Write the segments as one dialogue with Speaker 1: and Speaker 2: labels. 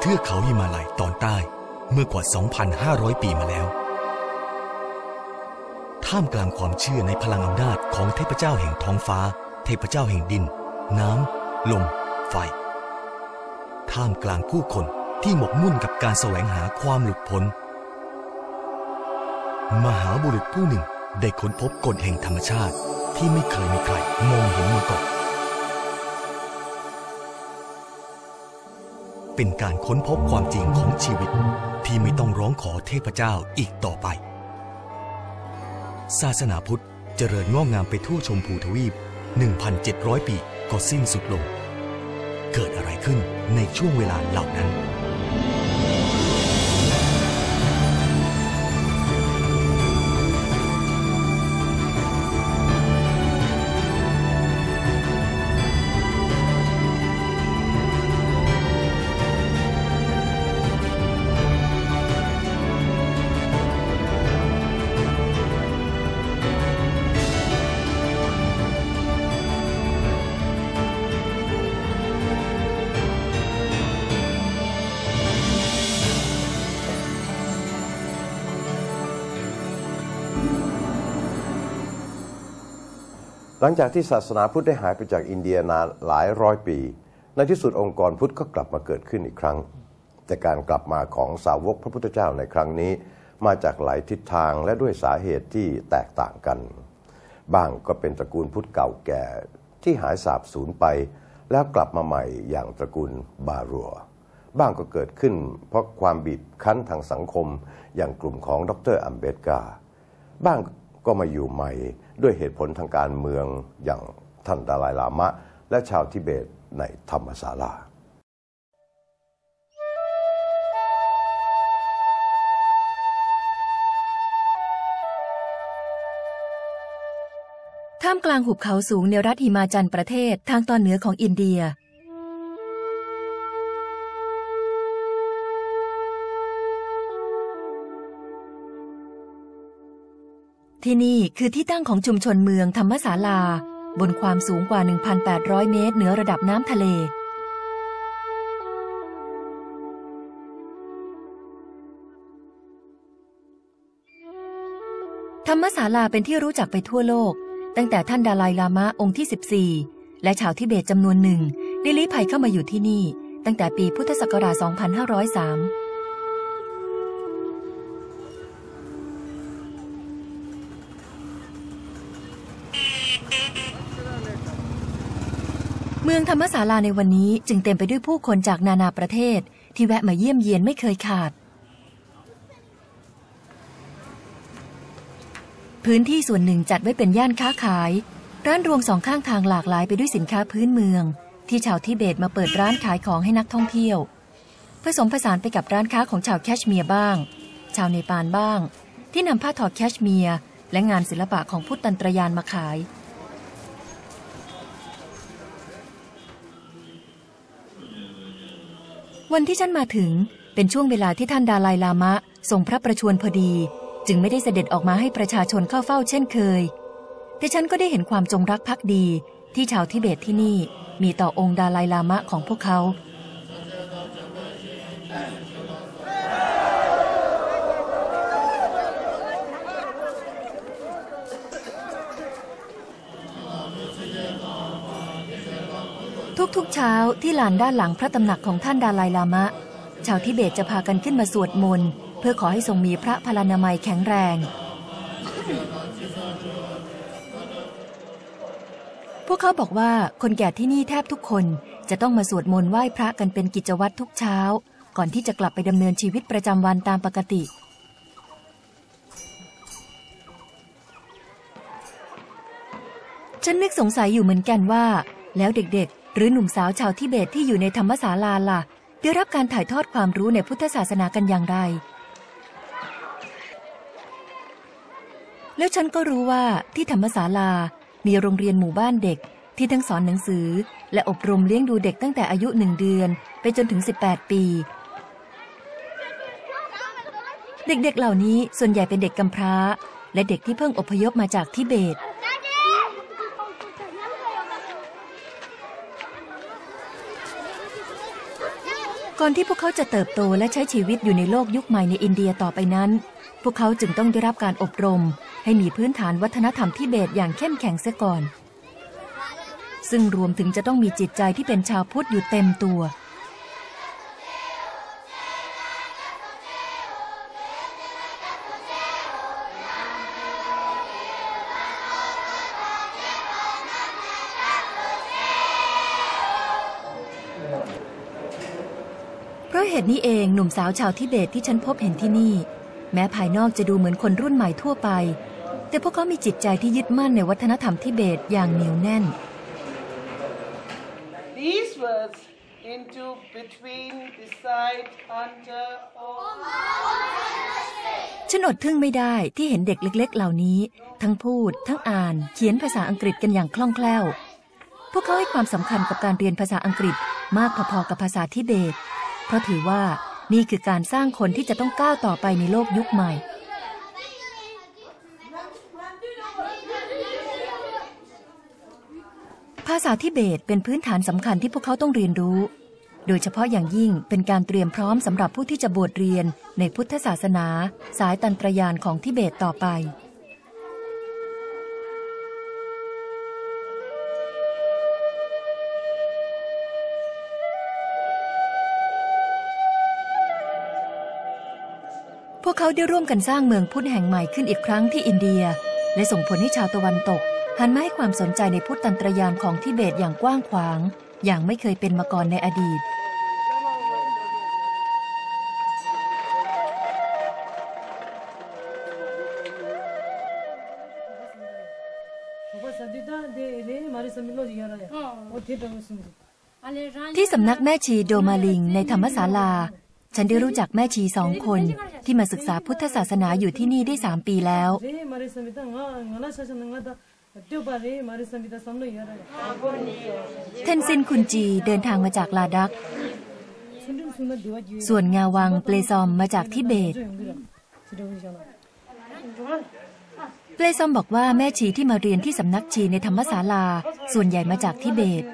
Speaker 1: เทือกเขาหิมาลัยตอนใต้เมื่อกว่า 2,500 ปีมาแล้ว ท่ามกลางความเชื่อในพลังอำนาจของเทพเจ้าแห่งท้องฟ้า เทพเจ้าแห่งดิน น้ำ ลม ไฟ ท่ามกลางผู้คนที่หมกมุ่นกับการแสวงหาความหลุดพ้น มหาบุรุษผู้หนึ่งได้ค้นพบกฎแห่งธรรมชาติที่ไม่เคยมีใครมองเห็นมาก่อน เป็นการค้นพบความจริงของชีวิต ที่ไม่ต้องร้องขอเทพเจ้าอีกต่อไป ศาสนาพุทธเจริญงอกงามไปทั่วชมพูทวีป 1,700 ปีก็สิ้นสุดลง เกิดอะไรขึ้นในช่วงเวลาเหล่านั้น
Speaker 2: หลังจากที่ศาสนาพุทธได้หายไปจากอินเดียนานหลายร้อยปี ในที่สุดองค์กรพุทธก็กลับมาเกิดขึ้นอีกครั้ง แต่การกลับมาของสาวกพระพุทธเจ้าในครั้งนี้ มาจากหลายทิศทางและด้วยสาเหตุที่แตกต่างกัน บ้างก็เป็นตระกูลพุทธเก่าแก่ที่หายสาบสูญไป แล้วกลับมาใหม่อย่างตระกูลบารัว บ้างก็เกิดขึ้น เพราะความบีบคั้นทางสังคมอย่างกลุ่มของดรอัมเบดกาบ้าง ก็มาอยู่ใหม่ด้วยเหตุผลทางการเมืองอย่างท่านดาลายลามะ และชาวทิเบตในธรรมศาลา
Speaker 3: ท่ามกลางหุบเขาสูงในรัฐหิมาจันประเทศทางตอนเหนือของอินเดีย ที่นี่คือที่ตั้งของชุมชนเมืองธรรมศาลา บนความสูงกว่า 1,800 เมตรเหนือระดับน้ำทะเล ธรรมศาลาเป็นที่รู้จักไปทั่วโลก ตั้งแต่ท่านดาลายลามะองค์ที่ 14 และชาวทิเบตจำนวนหนึ่งได้ลี้ภัยเข้ามาอยู่ที่นี่ ตั้งแต่ปีพุทธศักราช 2503 ธรรมศาลาในวันนี้จึงเต็มไปด้วยผู้คนจากนานาประเทศ ที่แวะมาเยี่ยมเยียนไม่เคยขาด พื้นที่ส่วนหนึ่งจัดไว้เป็นย่านค้าขาย ร้านรวงสองข้างทางหลากหลายไปด้วยสินค้าพื้นเมือง ที่ชาวทิเบตมาเปิดร้านขายของให้นักท่องเที่ยว ผสมผสานไปกับร้านค้าของชาวแคชเมียร์บ้าง ชาวเนปาลบ้าง ที่นำผ้าทอแคชเมียร์และงานศิลปะของพุทธันตรยานมาขาย วันที่ฉันมาถึงเป็นช่วงเวลาที่ท่านดาลายลามะทรงพระประชวรพอดี จึงไม่ได้เสด็จออกมาให้ประชาชนเข้าเฝ้าเช่นเคย แต่ฉันก็ได้เห็นความจงรักภักดีที่ชาวทิเบตที่นี่มีต่อองค์ดาลายลามะของพวกเขา ทุกๆเช้าที่ลานด้านหลังพระตำหนักของท่านดาลายลามะ ชาวทิเบตจะพากันขึ้นมาสวดมนต์เพื่อขอให้ทรงมีพระพลานามัยแข็งแรง พวกเขาบอกว่าคนแก่ที่นี่แทบทุกคนจะต้องมาสวดมนต์ไหว้พระกันเป็นกิจวัตรทุกเช้า ก่อนที่จะกลับไปดำเนินชีวิตประจำวันตามปกติฉันนึกสงสัยอยู่เหมือนกันว่า แล้วเด็กๆ หรือหนุ่มสาวชาวทิเบตที่อยู่ในธรรมศาลาล่ะ ได้รับการถ่ายทอดความรู้ในพุทธศาสนากันอย่างไร แล้วฉันก็รู้ว่าที่ธรรมศาลา มีโรงเรียนหมู่บ้านเด็ก ที่ทั้งสอนหนังสือ และอบรมเลี้ยงดูเด็กตั้งแต่อายุหนึ่งเดือน ไปจนถึง 18 ปี เด็กๆเหล่านี้ส่วนใหญ่เป็นเด็กกำพร้า และเด็กที่เพิ่งอพยพมาจากทิเบต ก่อนที่พวกเขาจะเติบโตและใช้ชีวิตอยู่ในโลกยุคใหม่ในอินเดียต่อไปนั้น พวกเขาจึงต้องได้รับการอบรม ให้มีพื้นฐานวัฒนธรรมทิเบตอย่างเข้มแข็งเสียก่อน ซึ่งรวมถึงจะต้องมีจิตใจที่เป็นชาวพุทธอยู่เต็มตัว ตุนี้เองหนุ่มสาวชาวทิเบตที่ฉันพบเห็นที่นี่ แม้ภายนอกจะดูเหมือนคนรุ่นใหม่ทั่วไป แต่พวกเขามีจิตใจที่ยึดมั่นในวัฒนธรรมทิเบตอย่างเหนียวแน่น
Speaker 4: These words into between beside under or
Speaker 3: ฉันอดทึ่งไม่ได้ที่เห็นเด็กเล็ก ๆ เหล่านี้ ทั้งพูด ทั้งอ่าน เขียนภาษาอังกฤษกันอย่างคล่องแคล่ว พวกเขาให้ความสำคัญกับการเรียนภาษาอังกฤษมากพอๆกับภาษาทิเบต เพราะถือว่านี่คือการสร้างคนที่จะต้องก้าวต่อไปในโลกยุคใหม่ ภาษาทิเบตเป็นพื้นฐานสำคัญที่พวกเขาต้องเรียนรู้ โดยเฉพาะอย่างยิ่งเป็นการเตรียมพร้อมสำหรับผู้ที่จะบวชเรียนในพุทธศาสนา สายตันตรยานของทิเบตต่อไป เขาได้ร่วมกันสร้างเมืองพุทธแห่งใหม่ขึ้นอีกครั้งที่อินเดีย และส่งผลให้ชาวตะวันตก หันมาให้ความสนใจในพุทธตันตรยานของทิเบตอย่างกว้างขวาง อย่างไม่เคยเป็นมาก่อนในอดีตที่สำนักแม่ชีโดมาลิงในธรรมศาลา ฉันได้รู้จักแม่ชีสองคนที่มาศึกษาพุทธศาสนาอยู่ที่นี่ได้สามปีแล้ว เทนซินคุนจีเดินทางมาจากลาดัก ส่วนงาวังเปลซอมมาจากทิเบต เปลซอมบอกว่าแม่ชีที่มาเรียนที่สำนักชีในธรรมศาลา ส่วนใหญ่มาจากทิเบต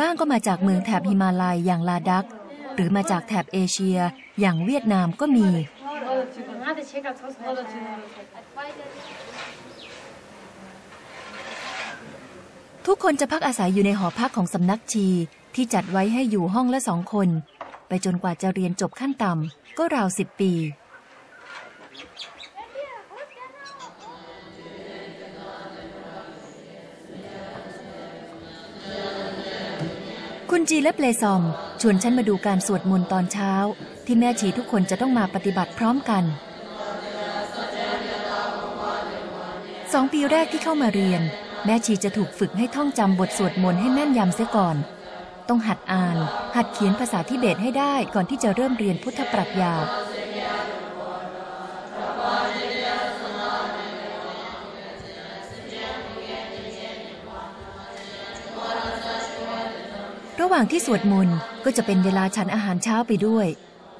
Speaker 3: บ้างก็มาจากเมืองแถบฮิมาลัยอย่างลาดัก หรือมาจากแถบเอเชีย อย่างเวียดนามก็มี ทุกคนจะพักอาศัยอยู่ในหอพักของสำนักชีที่จัดไว้ให้อยู่ห้องละสองคน ไปจนกว่าจะเรียนจบขั้นต่ำก็ราวสิบปีคุณจีและเปลซอม ชวนฉันมาดูการสวดมนต์ตอนเช้า ที่แม่ชีทุกคนจะต้องมาปฏิบัติพร้อมกันสองปีแรกที่เข้ามาเรียน แม่ชีจะถูกฝึกให้ท่องจำบทสวดมนต์ให้แม่นยำเสียก่อน ต้องหัดอ่าน หัดเขียนภาษาทิเบตให้ได้ก่อนที่จะเริ่มเรียนพุทธปรัชญา ระหว่างที่สวดมนต์ก็จะเป็นเวลาฉันอาหารเช้าไปด้วย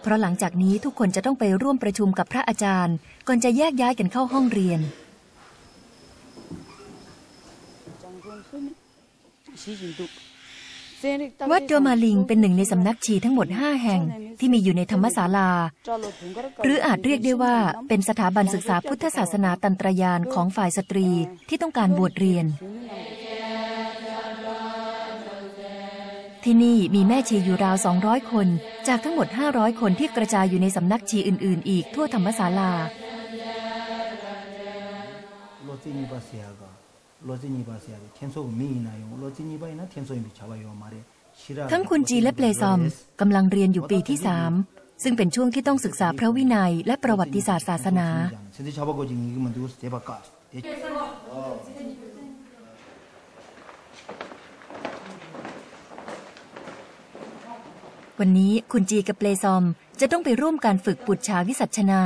Speaker 3: เพราะหลังจากนี้ทุกคนจะต้องไปร่วมประชุมกับพระอาจารย์ ก่อนจะแยกย้ายกันเข้าห้องเรียน วัดโดมาลิงเป็นหนึ่งในสำนักชีทั้งหมด 5 แห่งที่มีอยู่ในธรรมศาลา หรืออาจเรียกได้ว่าเป็นสถาบันศึกษาพุทธศาสนาตันตรยานของฝ่ายสตรีที่ต้องการบวชเรียน ที่นี่มีแม่ชีอยู่ราว 200 คน จากทั้งหมด 500 คนที่กระจายอยู่ในสำนักชีอื่น ๆ อีกทั่วธรรมศาลา ทั้งคุณจีและเปลซอมกำลังเรียนอยู่ปีที่สามซึ่งเป็นช่วงที่ต้องศึกษาพระวินัยและประวัติศาสตร์ศาสนา วันนี้คุณจีกับเปลซอมจะต้องไปร่วมการฝึกปุจฉาวิสัชนา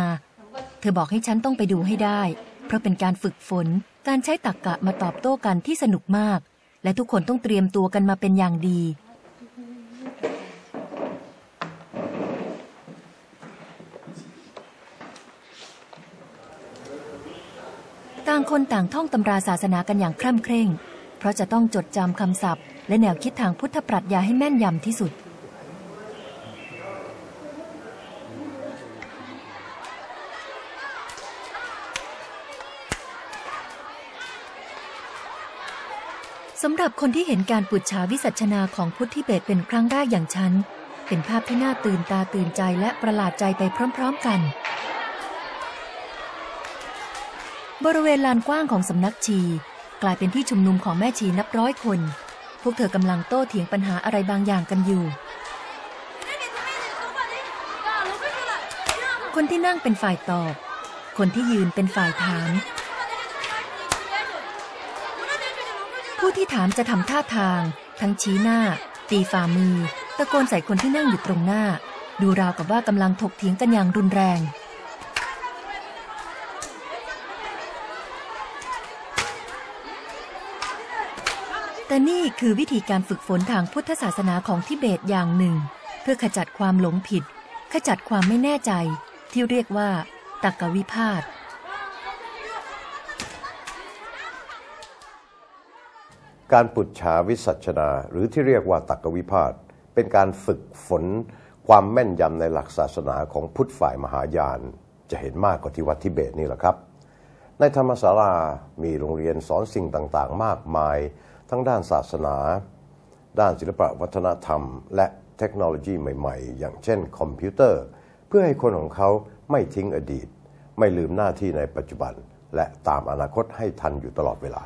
Speaker 3: เธอบอกให้ฉันต้องไปดูให้ได้ เพราะเป็นการฝึกฝน การใช้ตักกะมาตอบโต้กันที่สนุกมาก และทุกคนต้องเตรียมตัวกันมาเป็นอย่างดี ต่างคนต่างท่องตำราศาสนากันอย่างคร่ำเคร่ง เพราะจะต้องจดจำคำศัพท์ และแนวคิดทางพุทธปรัชญาให้แม่นยำที่สุด สำหรับคนที่เห็นการปุจฉาวิสัชนาของพุทธิเบตเป็นครั้งแรกอย่างฉัน เป็นภาพที่น่าตื่นตาตื่นใจและประหลาดใจไปพร้อม ๆกัน บริเวณลานกว้างของสำนักชี กลายเป็นที่ชุมนุมของแม่ชีนับร้อยคน พวกเธอกำลังโต้เถียงปัญหาอะไรบางอย่างกันอยู่ คนที่นั่งเป็นฝ่ายตอบ คนที่ยืนเป็นฝ่ายถาม ผู้ที่ถามจะทำท่าทาง ทั้งชี้หน้า ตีฝ่ามือ ตะโกนใส่คนที่นั่งอยู่ตรงหน้า ดูราวกับว่ากำลังถกเถียงกันอย่างรุนแรง แต่นี่คือวิธีการฝึกฝนทางพุทธศาสนาของทิเบตอย่างหนึ่ง เพื่อขจัดความหลงผิด ขจัดความไม่แน่ใจ ที่เรียกว่าตักกวิพาท
Speaker 2: การปุจฉาวิสัชนา หรือที่เรียกว่าตักกวิพาทเป็นการฝึกฝนความแม่นยำในหลักศาสนาของพุทธฝ่ายมหายาน จะเห็นมากกว่าที่วัดทิเบตนี่แหละครับ ในธรรมศาลามีโรงเรียนสอนสิ่งต่างๆ มากมาย ทั้งด้านศาสนา ด้านศิลปวัฒนธรรม และเทคโนโลยีใหม่ๆ อย่างเช่นคอมพิวเตอร์ เพื่อให้คนของเขาไม่ทิ้งอดีต ไม่ลืมหน้าที่ในปัจจุบัน และตามอนาคตให้ทันอยู่ตลอดเวลา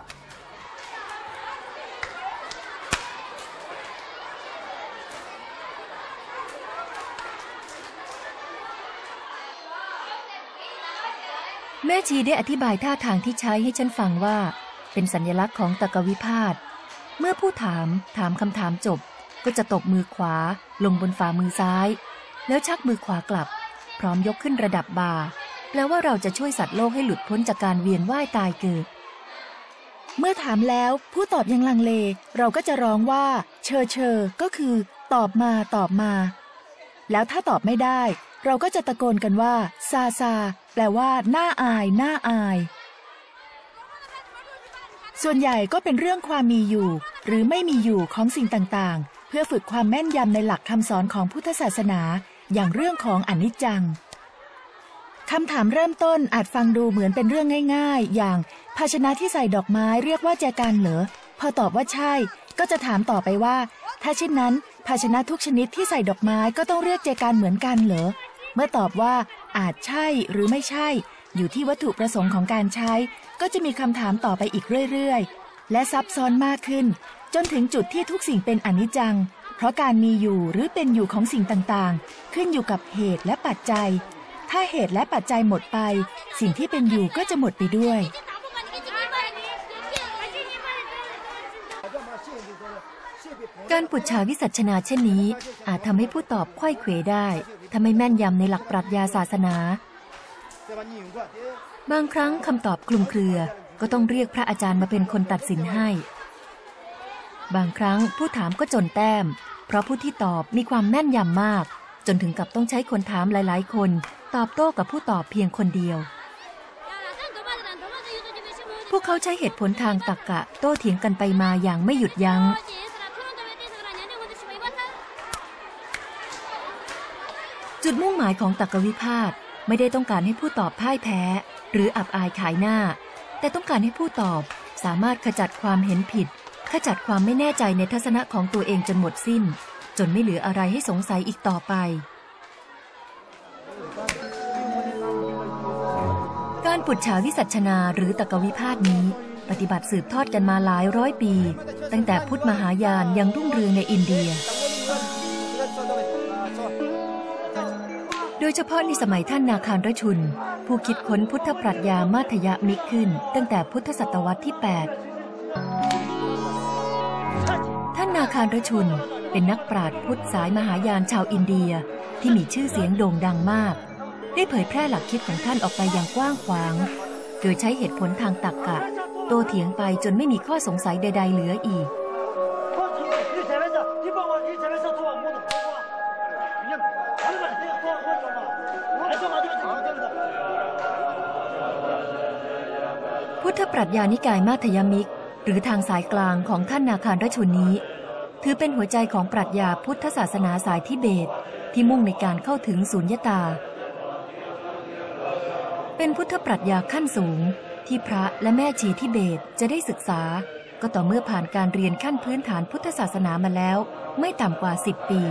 Speaker 3: ชีได้อธิบายท่าทางที่ใช้ให้ฉันฟังว่า เป็นสัญลักษณ์ของตะกวิพาทเมื่อผู้ถามถามคำถามจบ ก็จะตบมือขวาลงบนฝ่ามือซ้าย แล้วชักมือขวากลับ พร้อมยกขึ้นระดับบาแปลว่าเราจะช่วยสัตว์โลกให้หลุดพ้นจากการเวียนว่ายตายเกิด
Speaker 5: เมื่อถามแล้ว ผู้ตอบยังลังเล เราก็จะร้องว่า เชอเชอก็คือ ตอบมาตอบมา แล้วถ้าตอบไม่ได้ เราก็จะตะโกนกันว่า ซาซา แปลว่าน่าอายน่าอาย ส่วนใหญ่ก็เป็นเรื่องความมีอยู่ หรือไม่มีอยู่ของสิ่งต่างๆ เพื่อฝึกความแม่นยำในหลักคำสอนของพุทธศาสนา อย่างเรื่องของอนิจจังคำถามเริ่มต้นอาจฟังดูเหมือนเป็นเรื่องง่าย ๆ อย่างภาชนะที่ใส่ดอกไม้เรียกว่าแจกันเหรอ พอตอบว่าใช่ ก็จะถามต่อไปว่า ถ้าเช่นนั้น ภาชนะทุกชนิดที่ใส่ดอกไม้ก็ต้องเรียกแจกันเหมือนกันเหรอ เมื่อตอบว่าอาจใช่หรือไม่ใช่ อยู่ที่วัตถุประสงค์ของการใช้ ก็จะมีคำถามต่อไปอีกเรื่อย ๆ และซับซ้อนมากขึ้น จนถึงจุดที่ทุกสิ่งเป็นอนิจจัง เพราะการมีอยู่หรือเป็นอยู่ของสิ่งต่างๆ ขึ้นอยู่กับเหตุและปัจจัย ถ้าเหตุและปัจจัยหมดไป สิ่งที่เป็นอยู่ก็จะหมดไปด้วย
Speaker 3: การปุจฉาวิสัชนาเช่นนี้ อาจทำให้ผู้ตอบไขว้เขวได้ ทำให้แม่นยำในหลักปรัชญาศาสนา บางครั้งคำตอบคลุมเครือก็ต้องเรียกพระอาจารย์มาเป็นคนตัดสินให้ บางครั้งผู้ถามก็จนแต้ม เพราะผู้ที่ตอบมีความแม่นยำมาก จนถึงกับต้องใช้คนถามหลาย ๆ คน ตอบโต้กับผู้ตอบเพียงคนเดียว พวกเขาใช้เหตุผลทางตรรกะโต้เถียงกันไปมาอย่างไม่หยุดยัง้ง จุดมุ่งหมายของตรกวิพาทไม่ได้ต้องการให้ผู้ตอบพ่ายแพ้ หรืออับอายขายหน้า แต่ต้องการให้ผู้ตอบสามารถขจัดความเห็นผิด ขจัดความไม่แน่ใจในทัศนะของตัวเองจนหมดสิ้น จนไม่เหลืออะไรให้สงสัยอีกต่อไป การปุจฉาวิสัชนาหรือตรกวิพาทนี้ ปฏิบัติสืบทอดกันมาหลายร้อยปี ตั้งแต่พุทธมหายานยังรุ่งเรืองในอินเดีย โดยเฉพาะในสมัยท่านนาคารรชุน ผู้คิดค้นพุทธปรัชญามาธยมิกขึ้น ตั้งแต่พุทธศตวรรษที่ 8 ท่านนาคารรชุนเป็นนักปราชญ์พุทธสายมหายานชาวอินเดียที่มีชื่อเสียงโด่งดังมาก ได้เผยแพร่หลักคิดของท่านออกไปอย่างกว้างขวาง โดยใช้เหตุผลทางตรรกะโตเถียงไปจนไม่มีข้อสงสัยใด ๆ เหลืออีก พุทธปรัชญานิกายมาธยมิก หรือทางสายกลางของท่านนาคารรชุนนี้ ถือเป็นหัวใจของปรัชญาพุทธศาสนาสายทิเบต ที่มุ่งในการเข้าถึงสุญญตา เป็นพุทธปรัชญาขั้นสูง ที่พระและแม่ชีทิเบตจะได้ศึกษา ก็ต่อเมื่อผ่านการเรียนขั้นพื้นฐานพุทธศาสนามาแล้ว ไม่ต่ำกว่า 10 ปี